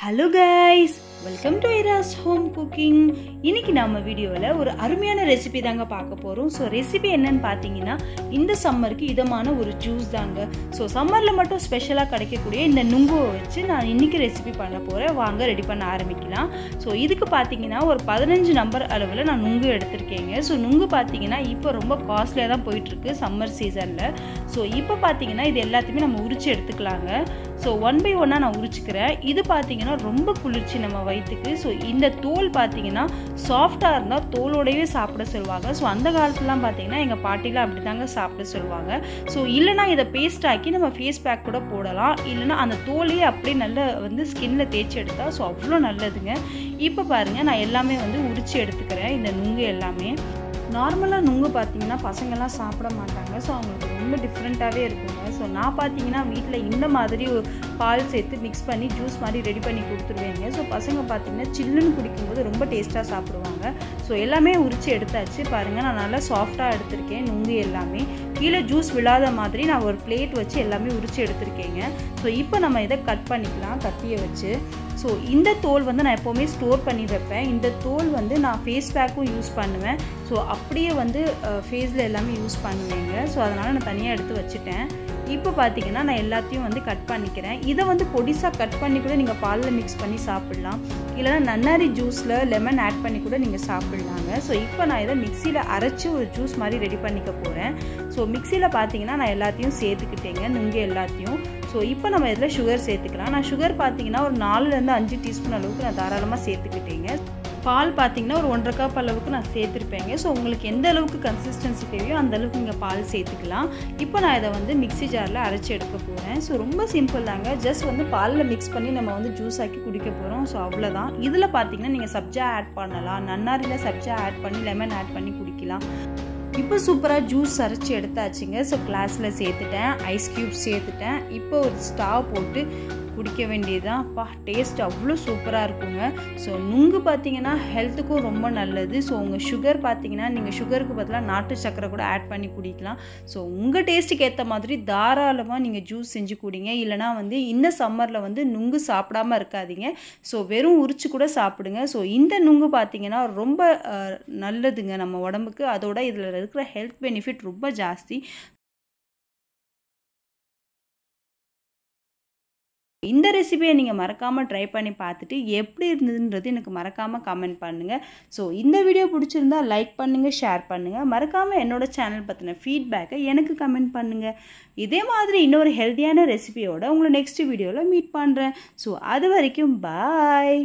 Hello guys! Welcome to Iras home cooking இன்னைக்கு நம்ம வீடியோவில் ஒரு அருமையான ரெசிபி தாங்க பார்க்க போகிறோம் ஸோ ரெசிபி என்னன்னு பார்த்தீங்கன்னா இந்த சம்மருக்கு இதமான ஒரு ஜூஸ் தாங்க. ஸோ சம்மரில் மட்டும் ஸ்பெஷலாக கிடைக்கக்கூடிய இந்த நுங்குவை வச்சு நான் இன்னைக்கு ரெசிபி பண்ண போகிறேன் வாங்க ரெடி பண்ண ஆரம்பிக்கலாம். ஸோ இதுக்கு பார்த்தீங்கன்னா ஒரு பதினஞ்சு நம்பர் அளவில் நான் நுங்கு எடுத்திருக்கேங்க. ஸோ நுங்கு பார்த்தீங்கன்னா இப்போ ரொம்ப காஸ்ட்லியாக தான் போயிட்டுருக்கு சம்மர் சீசனில் ஸோ இப்போ பார்த்தீங்கன்னா இது எல்லாத்தையுமே நம்ம உரிச்சு எடுத்துக்கலாங்க. ஸோ ஒன் பை ஒன்னாக நான் உரிச்சுக்கிறேன். இது பார்த்தீங்கன்னா ரொம்ப குளிர்ச்சி நம்ம வயிற்றுக்கு ஸோ இந்த தோல் பார்த்தீங்கன்னா சாஃப்டாக இருந்தால் தோலோடையவே சாப்பிட சொல்லுவாங்க. ஸோ அந்த காலத்துலலாம் பார்த்தீங்கன்னா எங்கள் பாட்டிலாம் அப்படி தாங்க சாப்பிட சொல்லுவாங்க. ஸோ இல்லைனா இதை பேஸ்ட் ஆக்கி நம்ம ஃபேஸ் பேக் கூட போடலாம். இல்லைனா அந்த தோலையே அப்படியே நல்லா வந்து ஸ்கின்ல தேய்ச்சி எடுத்தால் ஸோ அவ்வளோ நல்லதுங்க. இப்போ பாருங்கள் நான் எல்லாமே வந்து உரிச்சு எடுத்துக்கிறேன். இந்த நுங்கு எல்லாமே. நார்மலாக நுங்கு பார்த்தீங்கன்னா பசங்கள்லாம் சாப்பிட மாட்டாங்க. ஸோ அவங்களுக்கு ரொம்ப டிஃப்ரெண்ட்டாகவே இருக்குங்க. ஸோ நான் பார்த்தீங்கன்னா வீட்டில் இந்த மாதிரி பால் சேர்த்து மிக்ஸ் பண்ணி ஜூஸ் மாதிரி ரெடி பண்ணி கொடுத்துருவேங்க. ஸோ பசங்க பார்த்தீங்கன்னா சில்லுன்னு குடிக்கும்போது ரொம்ப டேஸ்ட்டாக சாப்பிடுவாங்க. ஸோ எல்லாமே உரித்து எடுத்தாச்சு. பாருங்கள் நான் நல்லா சாஃப்டாக எடுத்திருக்கேன் நுங்கு எல்லாமே. கீழே ஜூஸ் விழாத மாதிரி நான் ஒரு பிளேட் வச்சு எல்லாமே உரித்து எடுத்திருக்கேங்க. ஸோ இப்போ நம்ம இதை கட் பண்ணிக்கலாம் கத்தியை வச்சு. ஸோ இந்த தோல் வந்து நான் எப்போவுமே ஸ்டோர் பண்ணி வைப்பேன். இந்த தோல் வந்து நான் ஃபேஸ் பேக்கும் யூஸ் பண்ணுவேன். ஸோ அப்படியே வந்து ஃபேஸில் எல்லாமே யூஸ் பண்ணுவேங்க. ஸோ அதனால் நான் தனியாக எடுத்து வச்சுட்டேன். இப்போ பார்த்தீங்கன்னா நான் எல்லாத்தையும் வந்து கட் பண்ணிக்கிறேன். இதை வந்து பொடிசாக கட் பண்ணி கூட நீங்கள் பாலில் மிக்ஸ் பண்ணி சாப்பிட்லாம். இல்லைனா நன்னாரி ஜூஸில் லெமன் ஆட் பண்ணி கூட நீங்கள் சாப்பிட்லாங்க. ஸோ இப்போ நான் இதை மிக்சியில் அரைச்சி ஒரு ஜூஸ் மாதிரி ரெடி பண்ணிக்க போகிறேன் ஸோ மிக்சியில் பார்த்தீங்கன்னா நான் எல்லாத்தையும் சேர்த்துக்கிட்டேங்க. நுங்கு எல்லாத்தையும். ஸோ இப்போ நம்ம இதில் சுகர் சேர்த்துக்கலாம்? நான் சுகர் பார்த்தீங்கன்னா ஒரு நாலுலேருந்து அஞ்சு டீஸ்பூன் அளவுக்கு நான் தாராளமாக சேர்த்துக்கிட்டேங்க. பால் பார்த்தீங்கன்னா ஒரு ஒன்றரை கப் அளவுக்கு நான் சேர்த்துருப்பேங்க. ஸோ உங்களுக்கு எந்த அளவுக்கு கன்சிஸ்டன்சி தேவையோ அந்த அளவுக்கு நீங்கள் பால் சேர்த்துக்கலாம். இப்போ நான் இதை வந்து மிக்சி ஜாரில் அரைச்சி எடுக்க போகிறேன் ஸோ ரொம்ப சிம்பிள் தாங்க. ஜஸ்ட் வந்து பாலில் மிக்ஸ் பண்ணி நம்ம வந்து ஜூஸ் ஆக்கி குடிக்க போகிறோம் ஸோ அவ்வளோதான் இதில் பார்த்தீங்கன்னா நீங்கள் சப்ஜா ஆட் பண்ணலாம். நன்னாரியில் சப்ஜா ஆட் பண்ணி லெமன் ஆட் பண்ணி குடிக்கலாம். இப்போ சூப்பராக ஜூஸ் அரைச்சி எடுத்தாச்சுங்க. ஸோ கிளாஸில் சேர்த்துட்டேன். ஐஸ் க்யூப் சேர்த்துட்டேன். இப்போ ஒரு ஸ்டா போட்டு குடிக்க வேண்டியதுதான். பா டேஸ்ட் அவ்வளோ சூப்பராக இருக்குங்க. ஸோ நுங்கு பார்த்தீங்கன்னா ஹெல்த்துக்கும் ரொம்ப நல்லது. ஸோ உங்கள் சுகர் பார்த்தீங்கன்னா நீங்கள் சுகருக்கு பதிலாக நாட்டு சக்கரை கூட ஆட் பண்ணி குடிக்கலாம். ஸோ உங்கள் டேஸ்ட்டுக்கு ஏற்ற மாதிரி தாராளமாக நீங்கள் ஜூஸ் செஞ்சு குடிங்க. இல்லைனா வந்து இந்த சம்மரில் வந்து நுங்கு சாப்பிடாம இருக்காதீங்க. ஸோ வெறும் உரிச்சு கூட சாப்பிடுங்க. ஸோ இந்த நுங்கு பார்த்தீங்கன்னா ரொம்ப நல்லதுங்க நம்ம உடம்புக்கு. அதோட இதில் இருக்கிற ஹெல்த் பெனிஃபிட் ரொம்ப ஜாஸ்தி. இந்த ரெசிபியை நீங்கள் மறக்காமல் ட்ரை பண்ணி பார்த்துட்டு எப்படி இருந்ததுன்றது எனக்கு மறக்காமல் கமெண்ட் பண்ணுங்கள் ஸோ இந்த வீடியோ பிடிச்சிருந்தா லைக் பண்ணுங்கள் ஷேர் பண்ணுங்கள் மறக்காமல் என்னோடய சேனல் பற்றின ஃபீட்பேக்கை எனக்கு கமெண்ட் பண்ணுங்கள் இதே மாதிரி இன்னொரு ஹெல்த்தியான ரெசிபியோட உங்களை நெக்ஸ்ட் வீடியோவில் மீட் பண்ணுறேன் ஸோ அது வரைக்கும் பாய்